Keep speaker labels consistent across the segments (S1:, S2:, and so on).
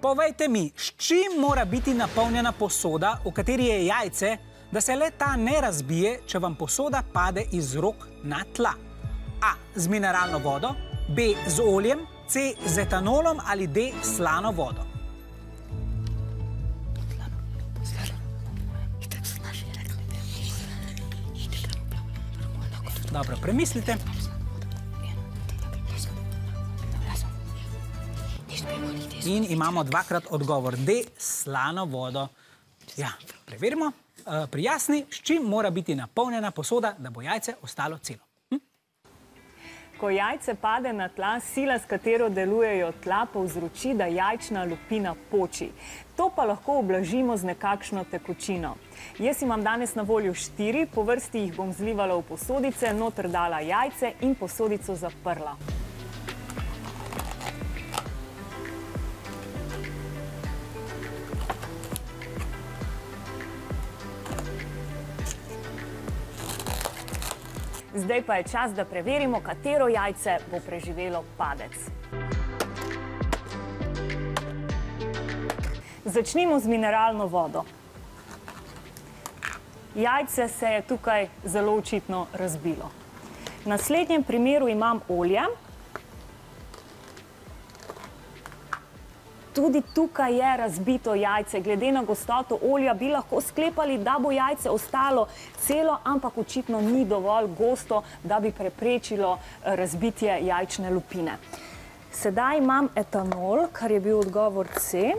S1: Povejte mi, s čim mora biti napolnjena posoda, v kateri je jajce, da se le ta ne razbije, če vam posoda pade iz rok na tla? A. Z mineralno vodo, B. Z oljem, C. Z etanolom ali D. Slano vodo. Dobro, premislite. In imamo dvakrat odgovor D, slano vodo. Ja, preverimo. Eh, Prijasni, s čim mora biti napolnjena posoda, da bo jajce ostalo celo. Hm?
S2: Ko jajce pade na tla, sila, s katero delujejo tla, povzroči, da jajčna lupina poči. To pa lahko oblažimo z nekakšno tekočino. Jaz imam danes na voljo štiri, po vrsti jih bom zlivala v posodice, noter dala jajce in posodico zaprla. Zdaj pa je čas, da preverimo, katero jajce bo preživelo padec. Začnimo z mineralno vodo. Jajce se je tukaj zelo očitno razbilo. V naslednjem primeru imam olje. Tudi tukaj je razbito jajce. Glede na gostoto olja bi lahko sklepali, da bo jajce ostalo celo, ampak očitno ni dovolj gosto, da bi preprečilo eh, razbitje jajčne lupine. Sedaj imam etanol, kar je bil odgovor C.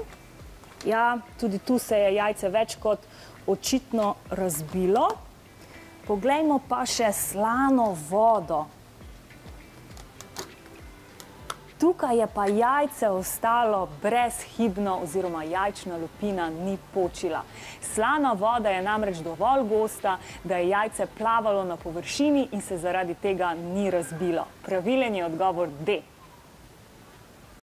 S2: Ja, tudi tu se je jajce več kot očitno razbilo. Poglejmo pa še slano vodo. Tukaj je pa jajce ostalo brezhibno oziroma jajčna lupina ni počila. Slana voda je namreč dovolj gosta, da je jajce plavalo na površini in se zaradi tega ni razbilo. Pravilen je odgovor D.